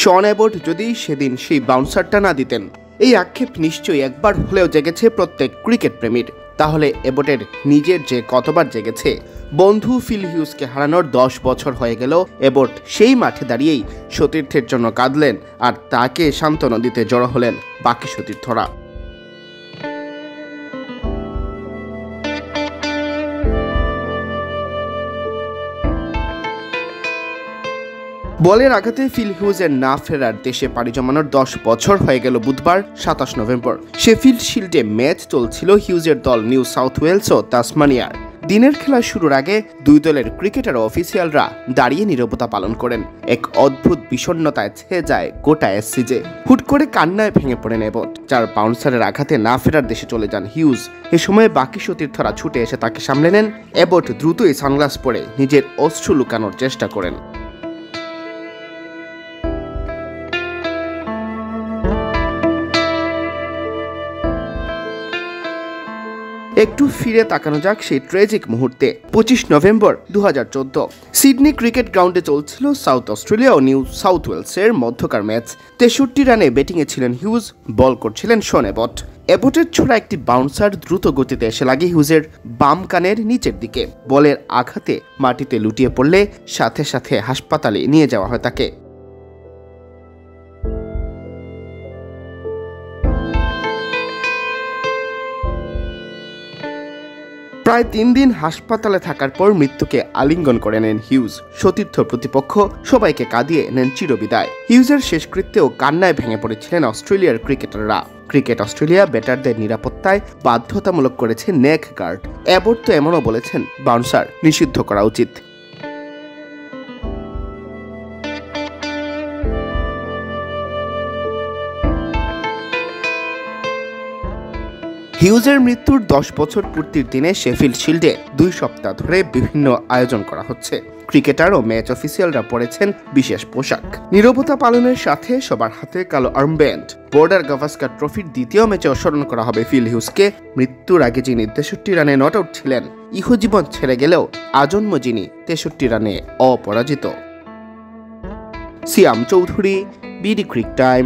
শন aboard যদি সেদিন সেই বাউন্সারটা না দিতেন, এই আক্ষেপ নিশ্চয়ই একবার হলেও জেগেছে প্রত্যেক ক্রিকেট প্রেমীর। তাহলে এবটের নিজের যে কতবার জেগেছে, বন্ধু ফিল হিউজকে হারানোর দশ বছর হয়ে গেল এবট সেই মাঠে দাঁড়িয়েই সতীর্থের জন্য কাঁদলেন আর তাকে সান্ত্বনা দিতে জড়ো হলেন বাকি সতীর্থরা। বলের আঘাতে ফিল হিউজের না ফেরার দেশে পাড়ি জমানোর দশ বছর হয়ে গেল বুধবার, সাতাশ নভেম্বর। শেফিল্ড শিল্ডে ম্যাচ চলছিল হিউজের দল নিউ সাউথ ওয়েলস ও তাসমানিয়ার। দিনের খেলা শুরুর আগে দুই দলের ক্রিকেটার অফিসিয়ালরা দাঁড়িয়ে নীরবতা পালন করেন। এক অদ্ভুত বিষণ্ণতায় ছেয়ে যায় গোটা এসসিজে। হুট করে কান্নায় ভেঙে পড়েন এবট যার বাউন্সারের আঘাতে না ফেরার দেশে চলে যান হিউজ। এ সময় বাকি সতীর্থরা ছুটে এসে তাকে সামলে নেন। এবট দ্রুতই সানগ্লাস পরে নিজের অশ্রু লুকানোর চেষ্টা করেন। একটু ফিরে তাকানো যাক সেই ট্রেজিক মুহূর্তে। পঁচিশ নভেম্বর দু হাজার চোদ্দ। সিডনি ক্রিকেট গ্রাউন্ডে চলছিল সাউথ অস্ট্রেলিয়া ও নিউ সাউথ ওয়েলসের মধ্যকার ম্যাচ। তেষট্টি রানে ব্যাটিংয়ে ছিলেন হিউজ, বল করছিলেন শন এবট এবটের ছোড়া একটি বাউন্সার দ্রুত গতিতে এসে লাগে হিউজের বাম কানের নিচের দিকে। বলের আঘাতে মাটিতে লুটিয়ে পড়লে সাথে সাথে হাসপাতালে নিয়ে যাওয়া হয় তাকে। প্রায় তিন দিন হাসপাতালে থাকার পর মৃত্যুকে আলিঙ্গন করে নেন হিউজ। সতীর্থ প্রতিপক্ষ সবাইকে কাঁদিয়ে নেন চিরবিদায়। হিউজের শেষকৃত্যেও কান্নায় ভেঙে পড়েছিলেন অস্ট্রেলিয়ার ক্রিকেটাররা। ক্রিকেট অস্ট্রেলিয়া ব্যাটারদের নিরাপত্তায় বাধ্যতামূলক করেছে নেক গার্ড। অ্যাবর্ট তো এমনও বলেছেন বাউন্সার, নিষিদ্ধ করা উচিত। হিউজের মৃত্যুর দশ বছর পূর্তির দিনে শেফিল্ড শিল্ডে দুই সপ্তাহ ধরে বিভিন্ন আয়োজন করা হচ্ছে। ক্রিকেটার ও ম্যাচ অফিসিয়ালরা পরেছেন বিশেষ পোশাক। নিরবতা পালনের সাথে সবার হাতে কালো আর্মব্যান্ড। বর্ডার গাভাস্কার ট্রফির দ্বিতীয় ম্যাচে স্মরণ করা হবে ফিল হিউজকে। মৃত্যুর আগে যিনি তেষট্টি রানে নট আউট ছিলেন, ইহজীবন ছেড়ে গেলেও আজন্ম যিনি তেষট্টি রানে অপরাজিত। Siam Chowdhury, BD Cric Time